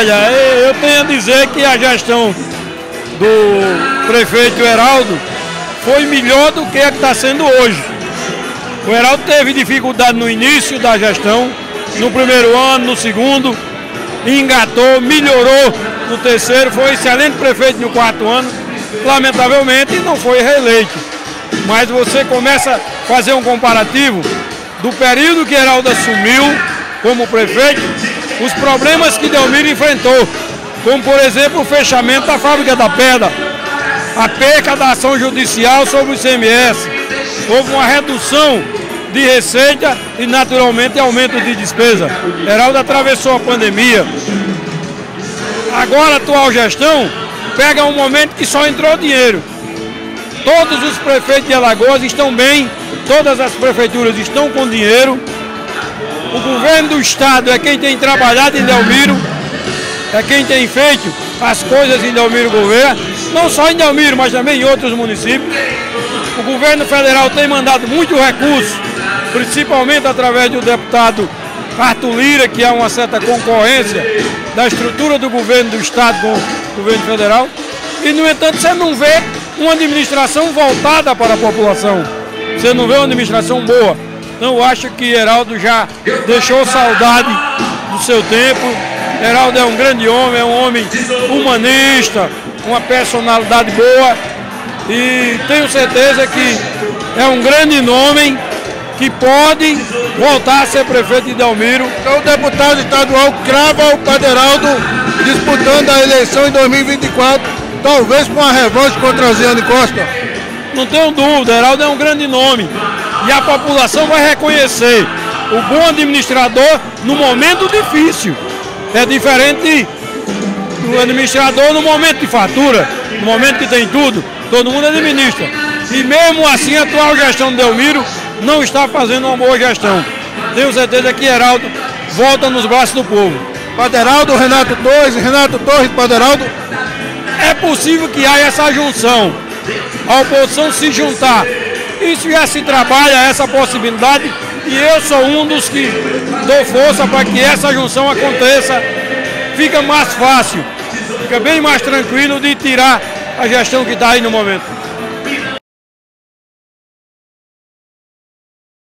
Olha, eu tenho a dizer que a gestão do prefeito Heraldo foi melhor do que a que está sendo hoje. O Heraldo teve dificuldade no início da gestão, no primeiro ano, no segundo, engatou, melhorou no terceiro, foi excelente prefeito no quarto ano, lamentavelmente não foi reeleito. Mas você começa a fazer um comparativo do período que Heraldo assumiu como prefeito, os problemas que Delmiro enfrentou, como por exemplo o fechamento da fábrica da pedra, a perca da ação judicial sobre o ICMS, houve uma redução de receita e naturalmente aumento de despesa. Heraldo atravessou a pandemia. Agora a atual gestão pega um momento que só entrou dinheiro. Todos os prefeitos de Alagoas estão bem, todas as prefeituras estão com dinheiro. O governo do estado é quem tem trabalhado em Delmiro, é quem tem feito as coisas em Delmiro Gouveia, não só em Delmiro, mas também em outros municípios. O governo federal tem mandado muito recurso principalmente através do deputado Arthur Lira, que há uma certa concorrência da estrutura do governo do Estado com o governo federal. E, no entanto, você não vê uma administração voltada para a população. Você não vê uma administração boa. Então, eu acho que Heraldo já deixou saudade do seu tempo. Heraldo é um grande homem, é um homem humanista, uma personalidade boa. E tenho certeza que é um grande nome que pode voltar a ser prefeito de Delmiro. Então o deputado estadual crava o Paderaldo disputando a eleição em 2024, talvez com a revanche contra Ziane Costa. Não tenho dúvida, Heraldo é um grande nome. E a população vai reconhecer o bom administrador no momento difícil. É diferente do administrador no momento de fatura, no momento que tem tudo, todo mundo administra. E mesmo assim a atual gestão de Delmiro não está fazendo uma boa gestão. Tenho certeza que Heraldo volta nos braços do povo. Paderaldo, Renato Torres, Renato Torres, Paderaldo. É possível que haja essa junção, a oposição se juntar. Isso já se trabalha, essa possibilidade, e eu sou um dos que dou força para que essa junção aconteça. Fica mais fácil, fica bem mais tranquilo de tirar a gestão que está aí no momento.